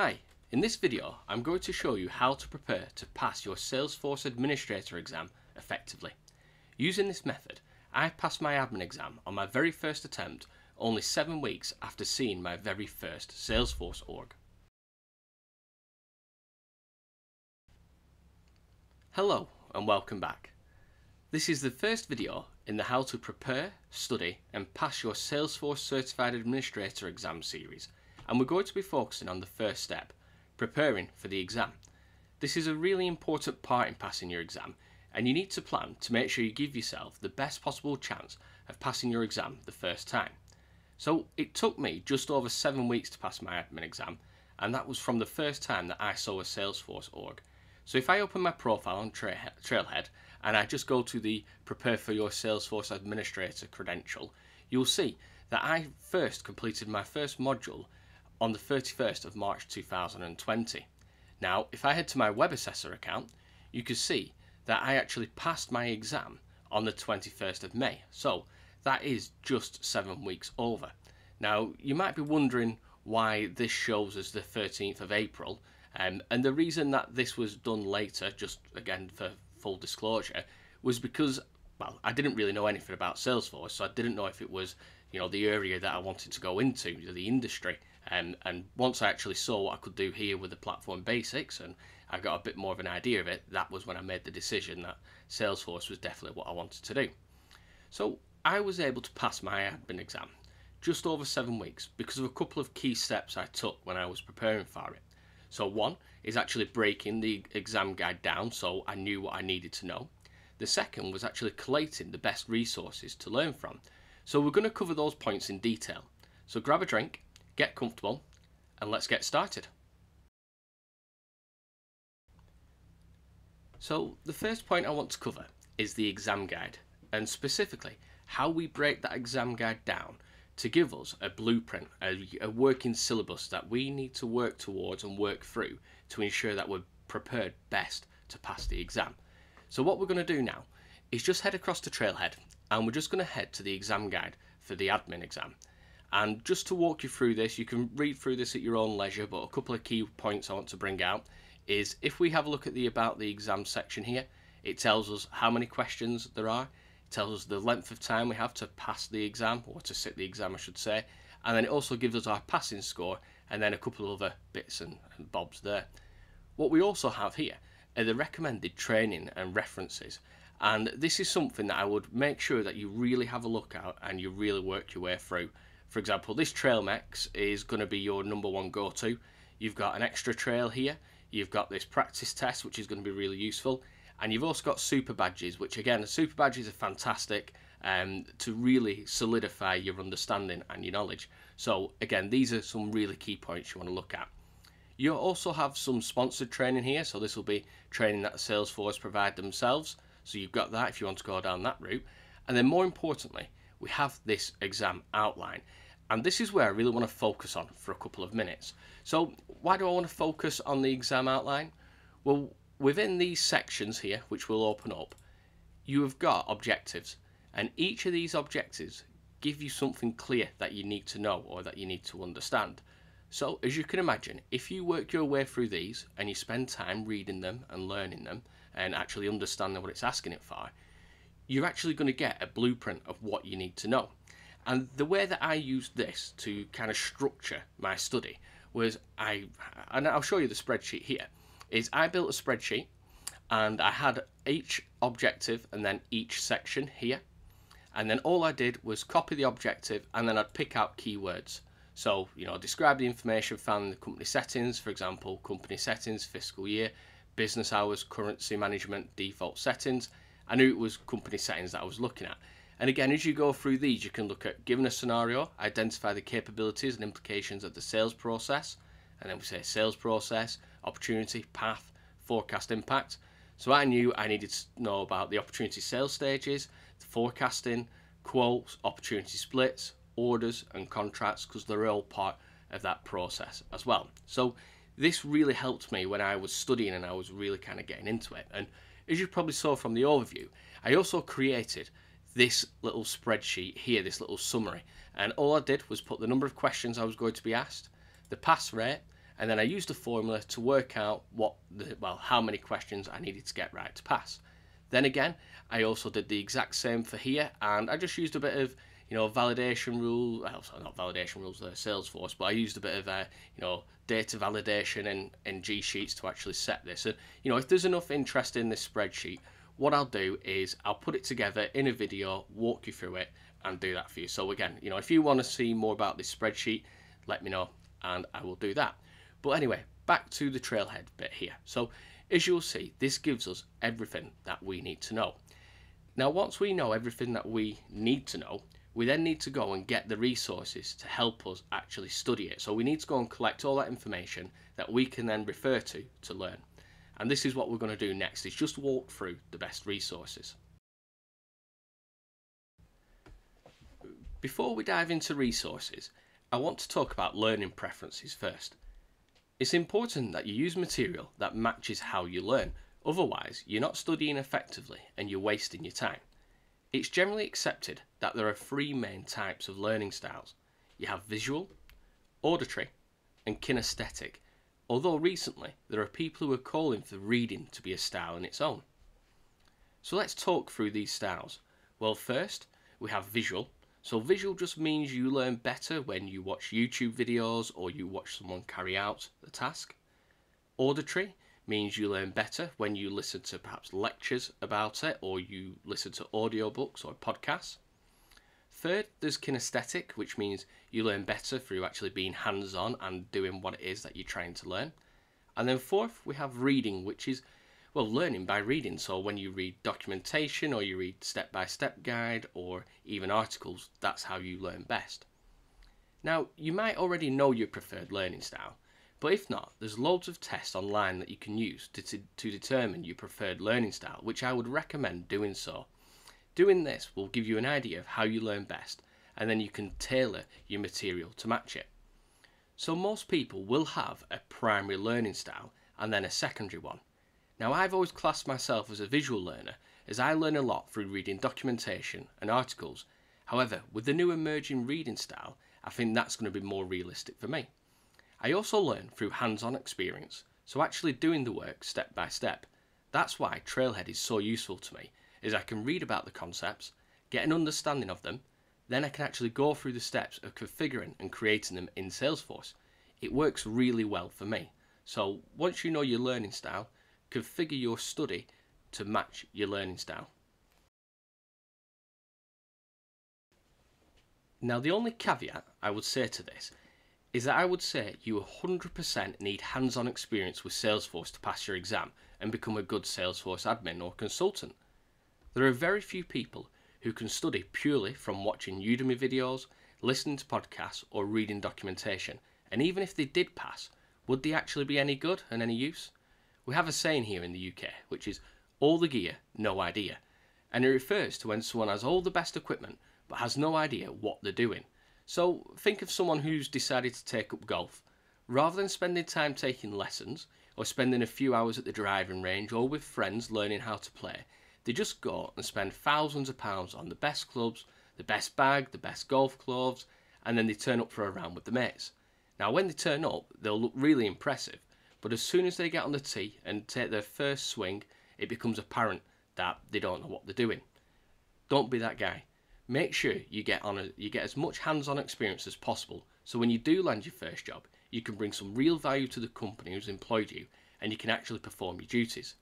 Hi, in this video I'm going to show you how to prepare to pass your Salesforce Administrator exam effectively. Using this method, I passed my admin exam on my very first attempt only 7 weeks after seeing my very first Salesforce org. Hello and welcome back. This is the first video in the how to prepare, study and pass your Salesforce Certified Administrator exam series and we're going to be focusing on the first step, preparing for the exam. This is a really important part in passing your exam and you need to plan to make sure you give yourself the best possible chance of passing your exam the first time. So it took me just over seven weeks to pass my admin exam and that was from the first time that I saw a Salesforce org. So if I open my profile on Trailhead and I just go to the prepare for your Salesforce administrator credential, you'll see that I first completed my first module on the 31st of March 2020. Now, if I head to my Webassessor account, you can see that I actually passed my exam on the 21st of May. So that is just seven weeks over. Now, you might be wondering why this shows as the 13th of April. Um, and the reason that this was done later, just again for full disclosure, was because, well, I didn't really know anything about Salesforce, so I didn't know if it was, you know, the area that I wanted to go into, the industry. Um, and once I actually saw what I could do here with the platform basics and I got a bit more of an idea of it, that was when I made the decision that Salesforce was definitely what I wanted to do. So I was able to pass my admin exam just over seven weeks because of a couple of key steps I took when I was preparing for it. So one is actually breaking the exam guide down so I knew what I needed to know. The second was actually collating the best resources to learn from. So we're going to cover those points in detail. So grab a drink, get comfortable, and let's get started. So the first point I want to cover is the exam guide, and specifically how we break that exam guide down to give us a blueprint, a, a, working syllabus that we need to work towards and work through to ensure that we're prepared best to pass the exam. So what we're going to do now is just head across to Trailhead and we're just going to head to the exam guide for the admin exam. And just to walk you through this, you can read through this at your own leisure, but a couple of key points I want to bring out is if we have a look at the about the exam section here, it tells us how many questions there are, it tells us the length of time we have to pass the exam, or to sit the exam I should say, and then it also gives us our passing score and then a couple of other bits and, and bobs there. What we also have here are the recommended training and references and this is something that I would make sure that you really have a look at and you really work your way through. For example, this Trailmix is going to be your number one go-to. You've got an extra trail here. You've got this practice test, which is going to be really useful. And you've also got super badges, which again, super badges are fantastic um, to really solidify your understanding and your knowledge. So again, these are some really key points you want to look at. You also have some sponsored training here. So this will be training that Salesforce provide themselves. So you've got that if you want to go down that route. And then more importantly, we have this exam outline. And this is where I really want to focus on for a couple of minutes. So why do I want to focus on the exam outline? Well, within these sections here, which we'll open up, you have got objectives. And each of these objectives give you something clear that you need to know or that you need to understand. So as you can imagine, if you work your way through these and you spend time reading them and learning them and actually understanding what it's asking it for, you're actually going to get a blueprint of what you need to know. And the way that I used this to kind of structure my study was I, and I'll show you the spreadsheet here, is I built a spreadsheet and I had each objective and then each section here. And then all I did was copy the objective and then I'd pick out keywords. So, you know, describe the information found in the company settings, for example, company settings, fiscal year, business hours, currency management, default settings, I knew it was company settings that I was looking at. And again, as you go through these, you can look at given a scenario, identify the capabilities and implications of the sales process, and then we say sales process, opportunity, path, forecast impact. So I knew I needed to know about the opportunity sales stages, the forecasting, quotes, opportunity splits, orders, and contracts because they're all part of that process as well. So this really helped me when I was studying and I was really kind of getting into it. And as you probably saw from the overview, I also created this little spreadsheet here, this little summary. And all I did was put the number of questions I was going to be asked, the pass rate, and then I used a formula to work out what the well how many questions I needed to get right to pass. Then again, I also did the exact same for here, and I just used a bit of you know validation rule, well, not validation rules, they're Salesforce, but I used a bit of uh, you know data validation and and G Sheets to actually set this. And you know if there's enough interest in this spreadsheet, what I'll do is I'll put it together in a video, walk you through it, and do that for you. So again, you know if you want to see more about this spreadsheet, let me know, and I will do that. But anyway, back to the trailhead bit here. So as you'll see, this gives us everything that we need to know. Now, once we know everything that we need to know, we then need to go and get the resources to help us actually study it. So we need to go and collect all that information that we can then refer to to learn. And this is what we're going to do next, is just walk through the best resources. Before we dive into resources, I want to talk about learning preferences first. It's important that you use material that matches how you learn, otherwise, you're not studying effectively and you're wasting your time. It's generally accepted that there are three main types of learning styles you have visual, auditory, and kinesthetic, although recently there are people who are calling for reading to be a style in its own. So let's talk through these styles. Well, first, we have visual, so visual just means you learn better when you watch YouTube videos or you watch someone carry out the task. Auditory means you learn better when you listen to perhaps lectures about it or you listen to audiobooks or podcasts. Third, there's kinesthetic, which means you learn better through actually being hands on and doing what it is that you're trying to learn. And then fourth, we have reading, which is well, learning by reading. So when you read documentation or you read step by step guide or even articles, that's how you learn best. Now, you might already know your preferred learning style, but if not, there's loads of tests online that you can use to, to, to determine your preferred learning style, which I would recommend doing so. Doing this will give you an idea of how you learn best, and then you can tailor your material to match it. So most people will have a primary learning style and then a secondary one. Now, I've always classed myself as a visual learner, as I learn a lot through reading documentation and articles. However, with the new emerging reading style, I think that's going to be more realistic for me. I also learn through hands on experience, so actually doing the work step by step. That's why Trailhead is so useful to me, is I can read about the concepts, get an understanding of them, then I can actually go through the steps of configuring and creating them in Salesforce. It works really well for me. So once you know your learning style, configure your study to match your learning style. Now the only caveat I would say to this is that I would say you 100% need hands-on experience with Salesforce to pass your exam and become a good Salesforce admin or consultant. There are very few people who can study purely from watching Udemy videos, listening to podcasts or reading documentation and even if they did pass, would they actually be any good and any use? We have a saying here in the UK, which is all the gear, no idea. And it refers to when someone has all the best equipment but has no idea what they're doing. So think of someone who's decided to take up golf. Rather than spending time taking lessons or spending a few hours at the driving range or with friends learning how to play, they just go and spend thousands of pounds on the best clubs, the best bag, the best golf clubs, and then they turn up for a round with the mates. Now, when they turn up, they'll look really impressive, but as soon as they get on the tee and take their first swing, it becomes apparent that they don't know what they're doing. Don't be that guy. Make sure you get on a, you get as much hands-on experience as possible so when you do land your first job, you can bring some real value to the company who's employed you and you can actually perform your duties.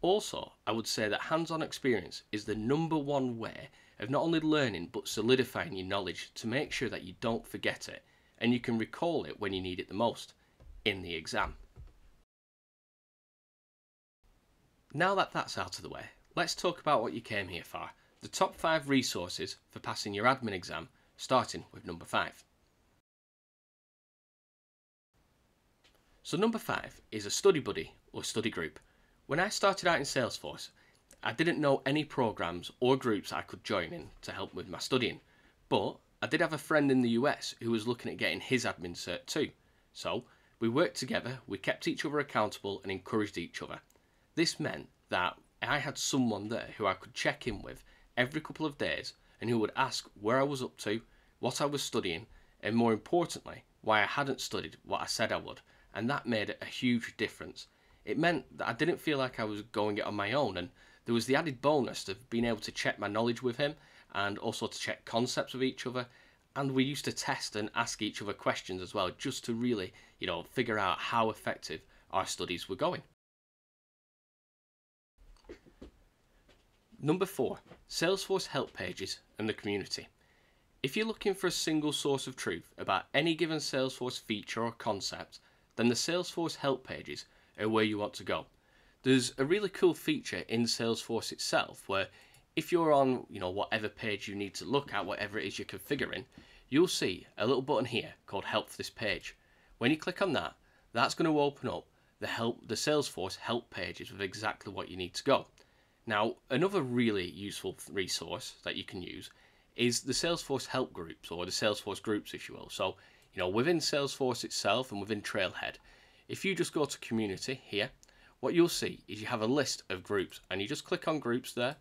Also, I would say that hands-on experience is the number one way of not only learning but solidifying your knowledge to make sure that you don't forget it and you can recall it when you need it the most in the exam. Now that that's out of the way, let's talk about what you came here for. The top 5 resources for passing your admin exam, starting with number 5. So number 5 is a study buddy or study group. When I started out in Salesforce, I didn't know any programs or groups I could join in to help with my studying, but I did have a friend in the US who was looking at getting his admin cert too. So we worked together, we kept each other accountable and encouraged each other. This meant that I had someone there who I could check in with every couple of days and who would ask where I was up to, what I was studying, and more importantly, why I hadn't studied what I said I would. and that made a huge difference. It meant that I didn't feel like I was going it on my own, and there was the added bonus of being able to check my knowledge with him and also to check concepts with each other. And we used to test and ask each other questions as well, just to really, you know, figure out how effective our studies were going. Number four, Salesforce help pages and the community. If you're looking for a single source of truth about any given Salesforce feature or concept, then the Salesforce help pages are where you want to go. There's a really cool feature in Salesforce itself where if you're on, you know, whatever page you need to look at, whatever it is you're configuring, you'll see a little button here called help for this page. When you click on that, that's going to open up the help the Salesforce help pages with exactly what you need to go. Now, another really useful resource that you can use is the Salesforce help groups or the Salesforce groups, if you will. So, you know, within Salesforce itself and within Trailhead, if you just go to community here, what you'll see is you have a list of groups and you just click on groups there.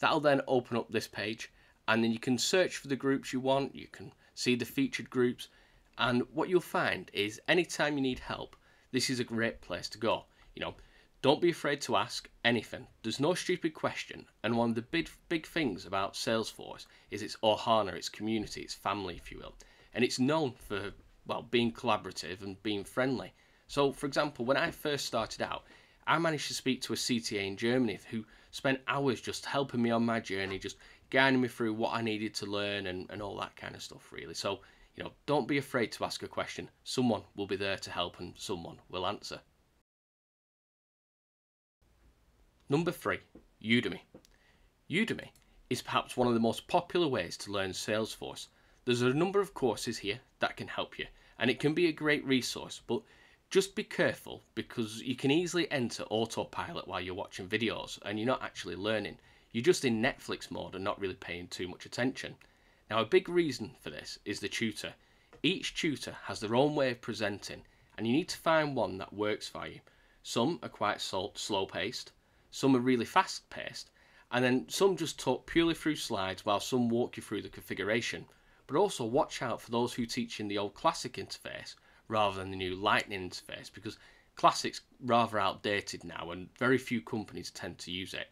That'll then open up this page and then you can search for the groups you want. You can see the featured groups. And what you'll find is anytime you need help, this is a great place to go. You know, don't be afraid to ask anything. There's no stupid question. And one of the big, big things about Salesforce is its ohana, its community, its family, if you will. And it's known for, well, being collaborative and being friendly. So, for example, when I first started out, I managed to speak to a CTA in Germany who spent hours just helping me on my journey, just guiding me through what I needed to learn and, and all that kind of stuff, really. So, you know, don't be afraid to ask a question. Someone will be there to help and someone will answer. Number three, Udemy. Udemy is perhaps one of the most popular ways to learn Salesforce. There's a number of courses here that can help you, and it can be a great resource, but just be careful because you can easily enter autopilot while you're watching videos and you're not actually learning. You're just in Netflix mode and not really paying too much attention. Now, a big reason for this is the tutor. Each tutor has their own way of presenting, and you need to find one that works for you. Some are quite slow paced, some are really fast paced, and then some just talk purely through slides while some walk you through the configuration. But also watch out for those who teach in the old classic interface rather than the new lightning interface because classic's rather outdated now and very few companies tend to use it.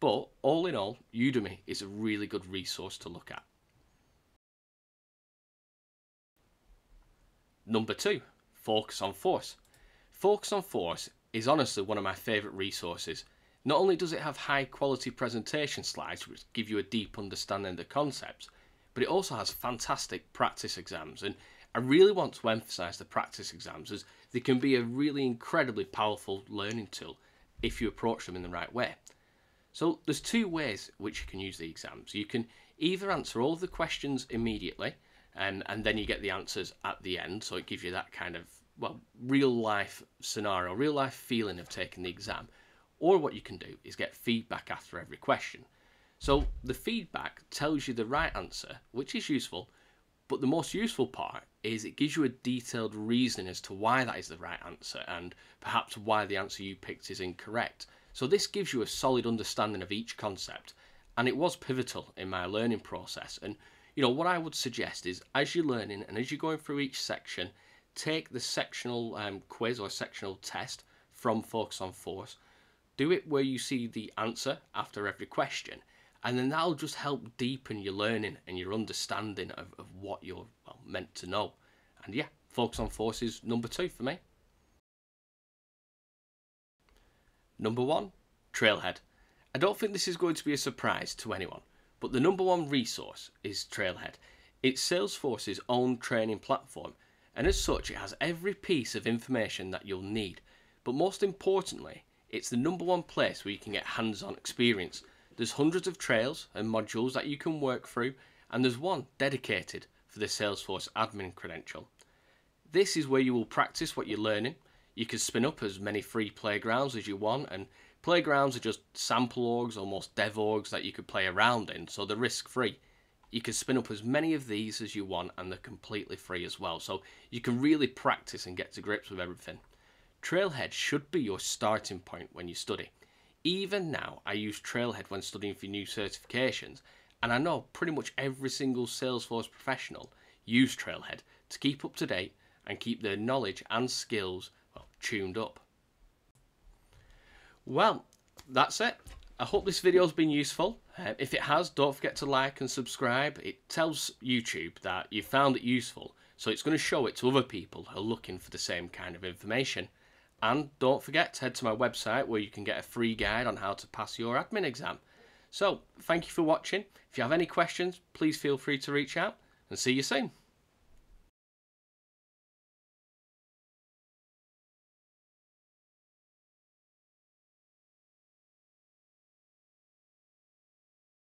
But all in all, Udemy is a really good resource to look at. Number two, Focus on Force. Focus on Force is honestly one of my favourite resources not only does it have high quality presentation slides which give you a deep understanding of the concepts, but it also has fantastic practice exams and I really want to emphasize the practice exams as they can be a really incredibly powerful learning tool if you approach them in the right way. So there's two ways which you can use the exams. You can either answer all the questions immediately and, and then you get the answers at the end, so it gives you that kind of well real life scenario, real life feeling of taking the exam. Or what you can do is get feedback after every question. So the feedback tells you the right answer, which is useful, but the most useful part is it gives you a detailed reason as to why that is the right answer and perhaps why the answer you picked is incorrect. So this gives you a solid understanding of each concept and it was pivotal in my learning process and you know what I would suggest is as you're learning and as you're going through each section take the sectional um, quiz or sectional test from Focus on Force do it where you see the answer after every question, and then that'll just help deepen your learning and your understanding of, of what you're well, meant to know. And yeah, Focus on Force's number two for me. Number one, Trailhead. I don't think this is going to be a surprise to anyone, but the number one resource is Trailhead. It's Salesforce's own training platform, and as such, it has every piece of information that you'll need. But most importantly, it's the number one place where you can get hands-on experience. There's hundreds of trails and modules that you can work through, and there's one dedicated for the Salesforce admin credential. This is where you will practice what you're learning. You can spin up as many free playgrounds as you want, and playgrounds are just sample orgs, almost dev orgs that you could play around in, so they're risk free. You can spin up as many of these as you want, and they're completely free as well, so you can really practice and get to grips with everything. Trailhead should be your starting point when you study. Even now, I use Trailhead when studying for new certifications, and I know pretty much every single Salesforce professional use Trailhead to keep up to date and keep their knowledge and skills well, tuned up. Well, that's it. I hope this video has been useful. Uh, if it has, don't forget to like and subscribe. It tells YouTube that you found it useful, so it's going to show it to other people who are looking for the same kind of information. And don't forget to head to my website where you can get a free guide on how to pass your admin exam. So, thank you for watching. If you have any questions, please feel free to reach out and see you soon.